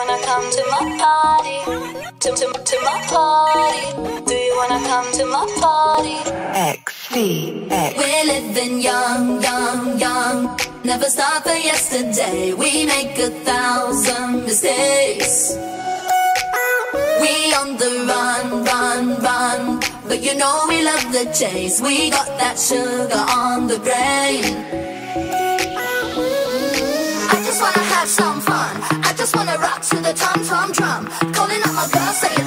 wanna come to my party? To, to, to my party? Do you wanna come to my party? XCX. We're living young, young, young. Never stop for yesterday. We make a thousand mistakes. We on the run, run, run. But you know we love the chase. We got that sugar on the brain. I just wanna have some fun gonna rock to the tom tom drum. Calling out my girl, saying.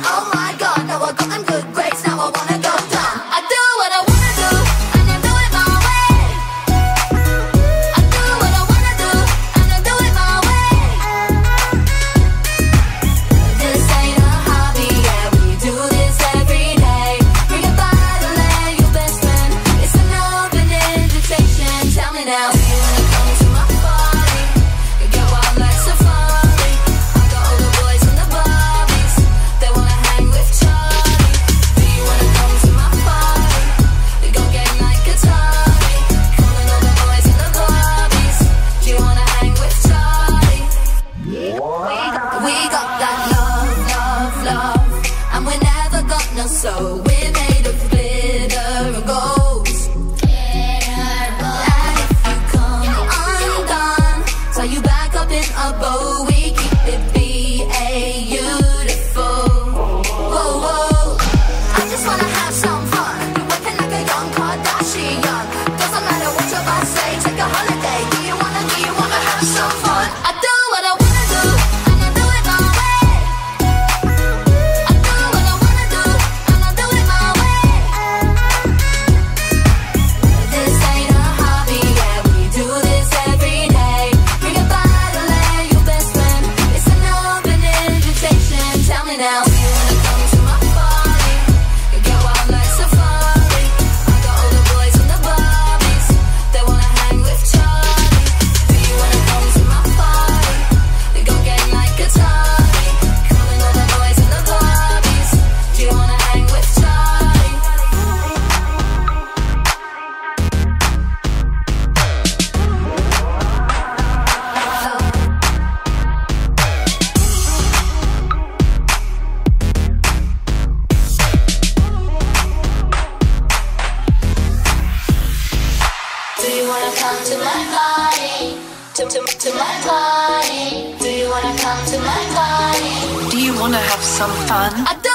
some fun.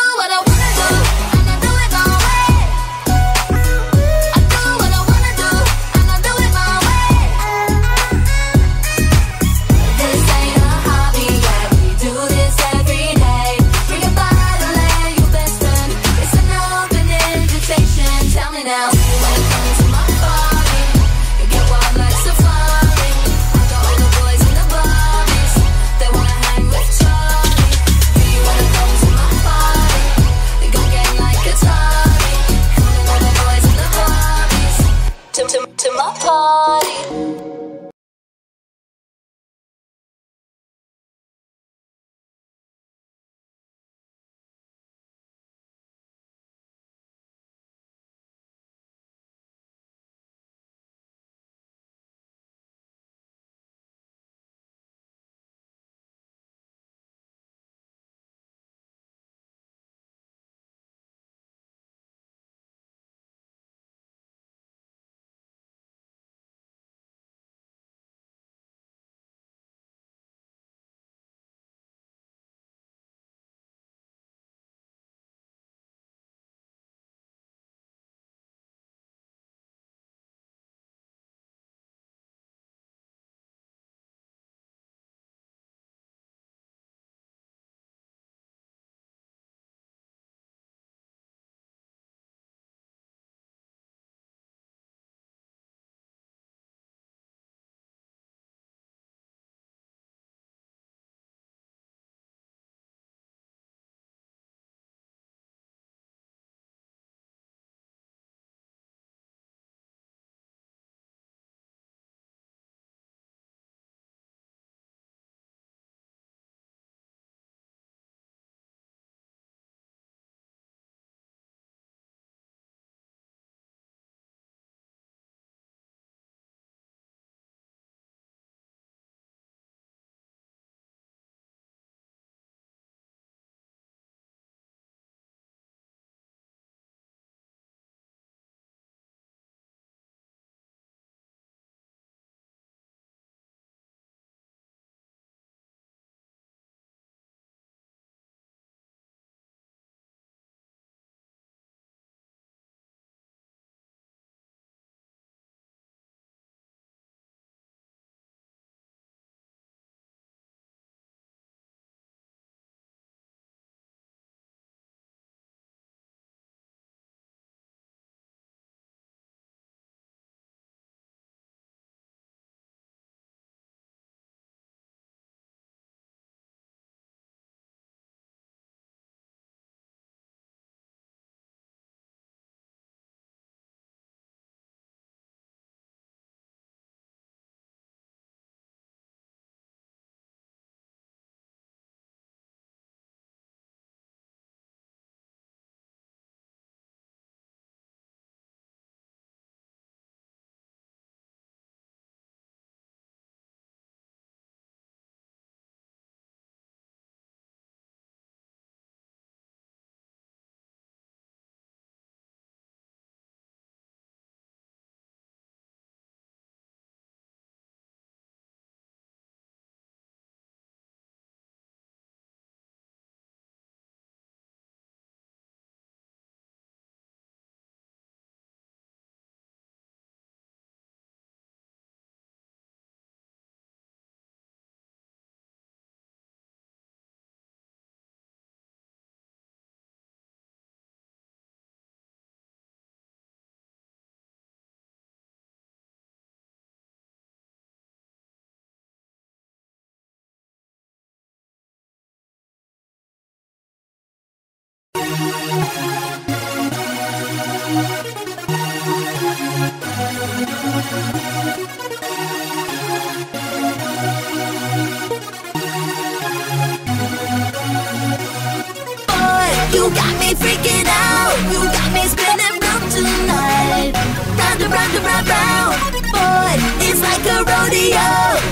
You got me freaking out. You got me spinning round tonight. Round and round and round, round. Boy, it's like a rodeo.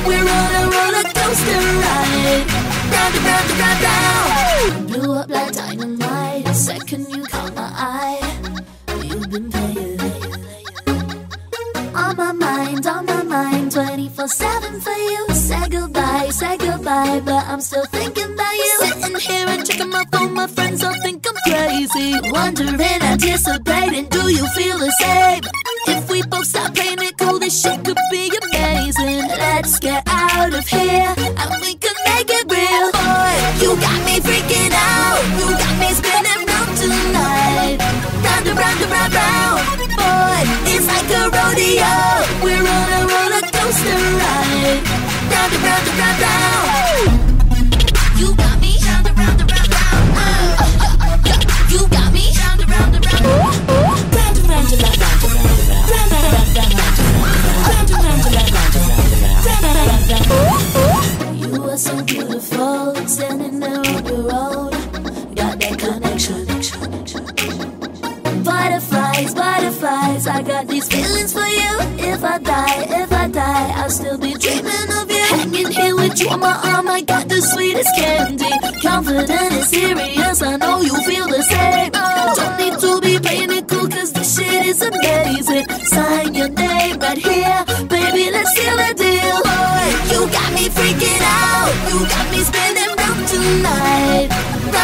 We're on a roller coaster ride. Round and round and round, round. Blew up like dynamite. The second you caught my eye, you've been playing. On my mind, on my mind, 24 7 for you. Said goodbye, said goodbye, but I'm still thinking about you. Sitting here and checking my phone, my friends all thinking feet, wondering anticipating. Do you feel the same? If we both stop playing it cool, this shit could be amazing. Let's get out of here and we can make it. the road, got that connection. Butterflies, butterflies, I got these feelings for you. If I die, if I die, I'll still be dreaming of you. Hanging here with you on my arm, I got the sweetest candy. Confident and serious, I know you feel the same. Don't need to be playing it cool, cause this shit is amazing. Sign your name right here.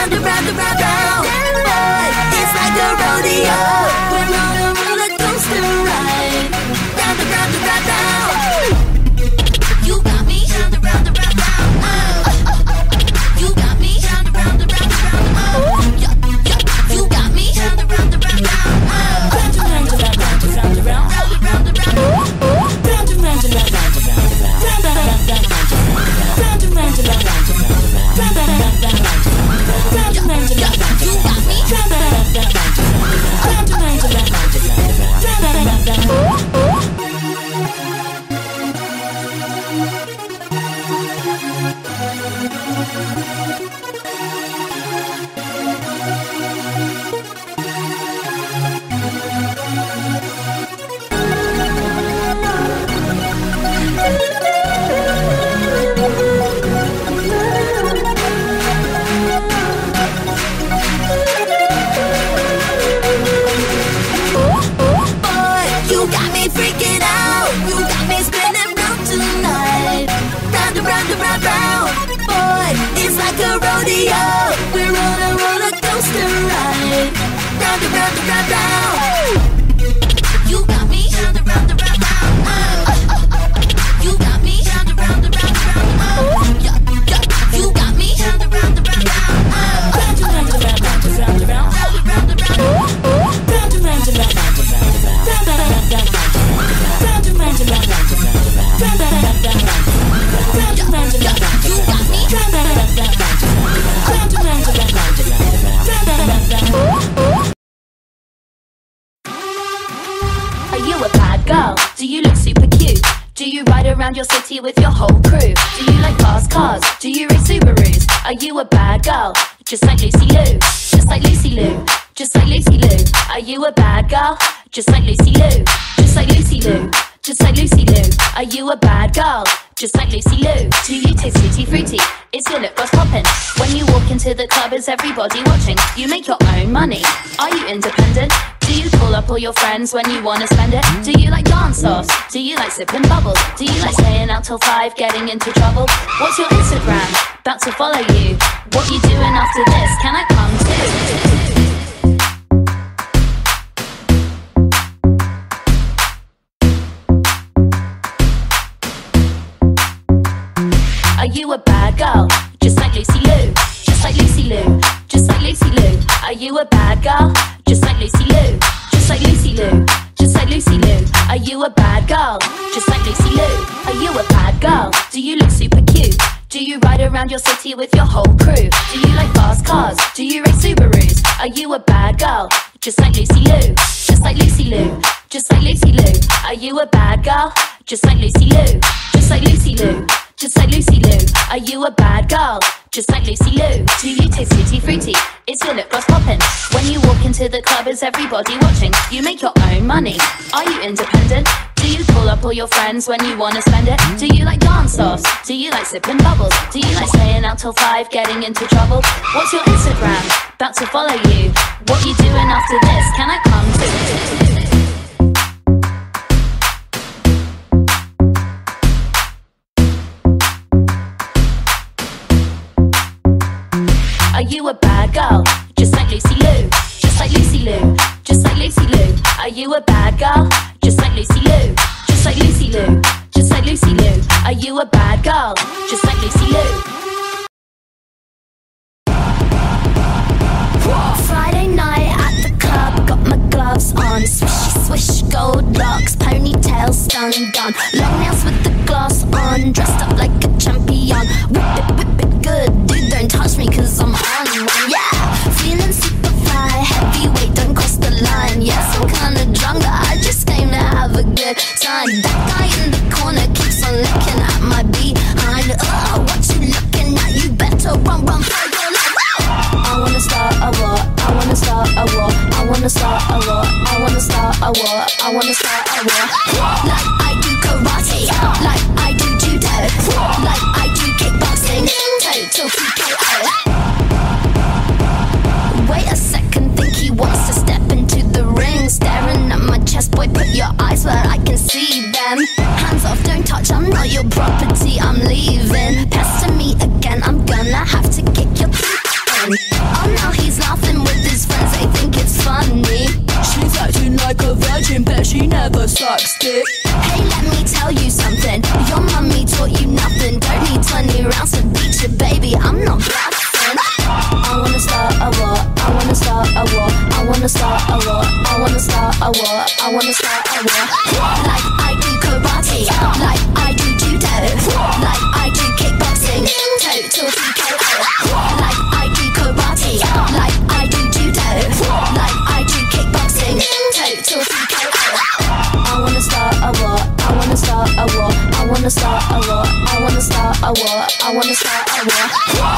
round and round and round, round. It's like a rodeo. Boy, your whole crew? Do you like fast cars? Do you race Subarus? Are you a bad girl? Just like Lucy Liu, just like Lucy Liu, just like Lucy Liu. Are you a bad girl? Just like Lucy Liu, just like Lucy Liu, just like Lucy Liu. Are you a bad girl? Just like Lucy Liu. Do you taste tutti fruity? Is your lip gloss popping? When you walk into the club, is everybody watching? You make your own money. Are you independent? Do you call up all your friends when you wanna spend it? Do you like dance offs? Do you like sipping bubbles? Do you like staying out till five, getting into trouble? What's your Instagram? About to follow you. What you doing after this? Can I come too? You a bad girl? Just like Lucy Liu. Just like Lucy Liu. Just like Lucy Liu. Are you a bad girl? Just like Lucy Liu. Just like Lucy Liu. Just like Lucy Liu. Are you a bad girl? Just like Lucy Liu. Are you a bad girl? Do you look super cute? Do you ride around your city with your whole crew? Do you like fast cars? Do you race Subarus? Are you a bad girl? Just like Lucy Liu. Just like Lucy Liu. Just like Lucy Liu. Are you a bad girl? Just like Lucy Liu. Just like Lucy Liu. Just like Lucy Liu. Are you a bad girl? just like Lucy Liu? Do you taste tutti fruity? Is your lip gloss popping? When you walk into the club, is everybody watching? You make your own money. Are you independent? Do you call up all your friends when you wanna spend it? Do you like dance offs? Do you like sipping bubbles? Do you like staying out till five, getting into trouble? What's your Instagram? About to follow you. What you doing after this? Can I come? Are you a bad girl? Just like Lucy Liu. Just like Lucy Liu. Just like Lucy Liu. Are you a bad girl? Just like Lucy Liu. Just like Lucy Liu. Just like Lucy Liu. Are you a bad girl? Just like Lucy Liu. Friday night at the club, got my gloves on. Swish, gold locks, ponytail stun gun. Long nails with the gloss on, dressed up like a champion. Whip it, whip it good, dude, don't touch me cause I'm on one. Yeah, feeling super fly, heavyweight, don't cross the line. Yes, I'm kinda drunk, but I just came to have a good time. That guy in the corner keeps on looking at my behind. Ugh, what you looking at? You better run, run your life. I wanna start a war. I wanna start a war. I wanna start a war. I wanna start a war. I wanna start a war. Like I do karate, like I do judo, like I do kickboxing, total TKO. Wait a second, think he wants to step into the ring. Staring at my chest, boy, put your eyes where I can see them. Hands off, don't touch, I'm not your property, I'm leaving. Pester me again, I'm gonna have to kick your teeth in. Like but she never sucks dick. Hey, let me tell you something. Your mummy taught you nothing. Don't need 20 rounds to beat you, baby. I'm not bluffing. I wanna start a war. I wanna start a war. I wanna start a war. I wanna start a war. I wanna start a war. Like I do karate. Like Wanna start a war.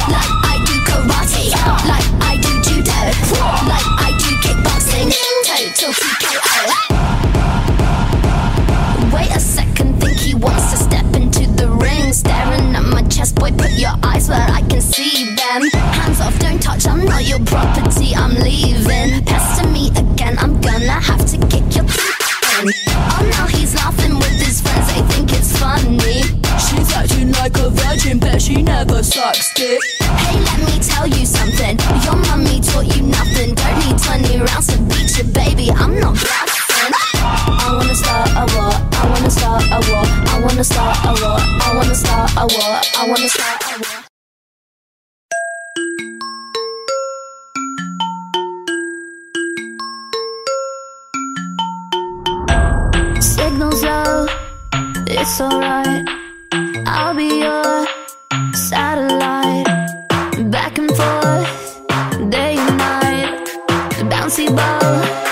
Like I do karate. Like I do judo. Like I do kickboxing. Total TKO. Wait a second, think he wants to step into the ring. Staring at my chest, boy, put your eyes where I can see them. Hands off, don't touch, I'm not your property, I'm leaving. Pester me again, I'm gonna have to kick your teeth in. Virgin, but she never sucks dick. Hey, let me tell you something. Your mummy taught you nothing. Don't need 20 rounds to beat you, baby. I'm not bluffing. I wanna start a war. I wanna start a war. I wanna start a war. I wanna start a war. I wanna start a war. Signals low, it's alright. I'll be your satellite. Back and forth, day and night. Bouncy ball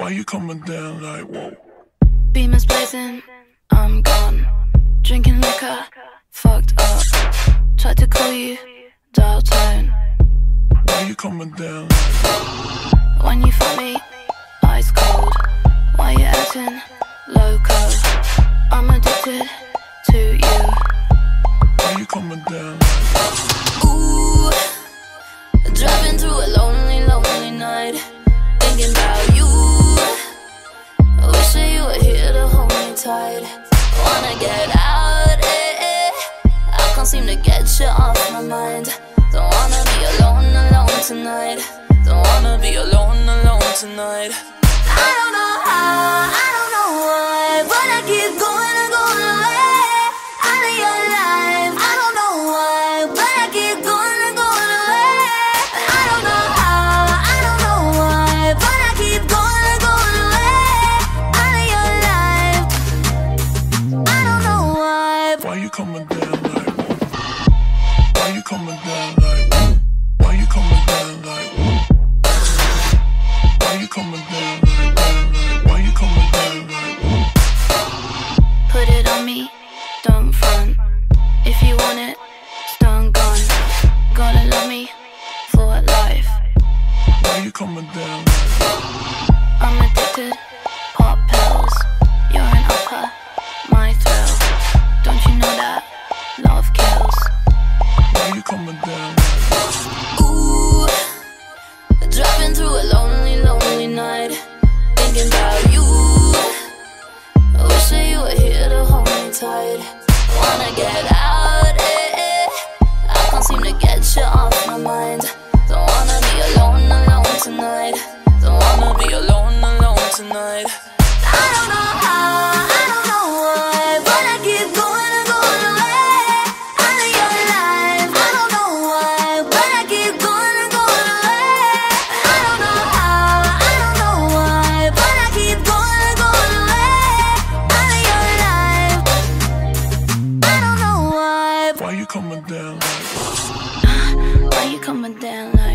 Why you coming down like whoa? Beamers blazing, I'm gone. Drinking liquor, fucked up. Tried to call you, dial tone. Why you coming down? When you found me, ice cold. Why you acting loco? I'm addicted to you. Why you coming down? Ooh, driving through a lonely, lonely night, tight. Wanna get out, eh, eh. I can't seem to get you off my mind. Don't wanna be alone, alone tonight. Don't wanna be alone, alone tonight. I don't know how, I Coming down like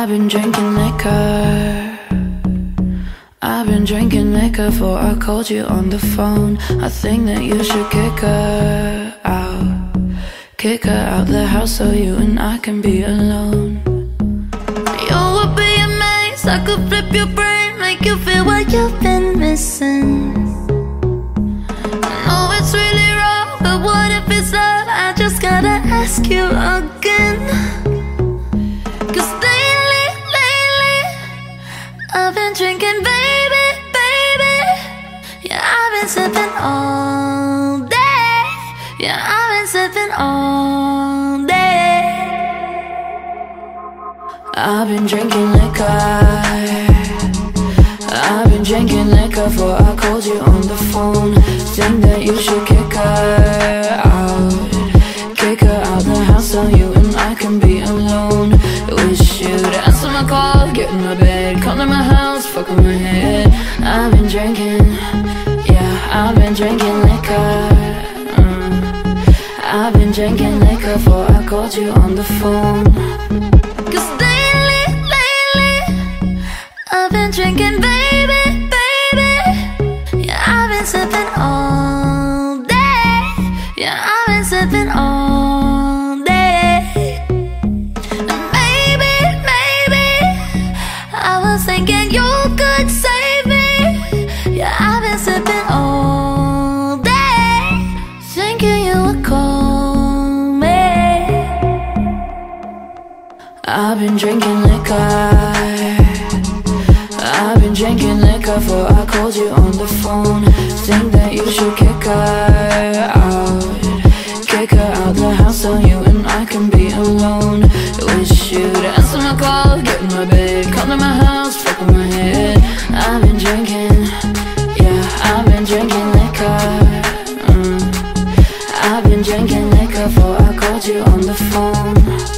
I've been drinking liquor. I've been drinking liquor before I called you on the phone. I think that you should kick her out. Kick her out the house so you and I can be alone. You would be amazed. I could flip your brain, make you feel what you've been missing. I know it's really wrong, but what if it's love? I just gotta ask you again. Drinking, baby, baby. Yeah, I've been sipping all day. Yeah, I've been sipping all day. I've been drinking liquor. I've been drinking liquor before I called you on the phone. Think that you should kick her out. Kick her out the house so you and I can be alone. Wish you'd answer my call, get in my bed, come to my house, fuck on my head. I've been drinking, yeah, I've been drinking liquor. mm. I've been drinking liquor before I called you on the phone. Cause lately, lately, I've been drinking, been drinking liquor. I've been drinking liquor Before I called you on the phone. Think that you should kick her out. Kick her out the house So you and I can be alone. Wish you'd answer my call Get in my bed Come to my house Fuck with my head. I've been drinking Yeah, I've been drinking liquor. Mm. I've been drinking liquor Before I called you on the phone.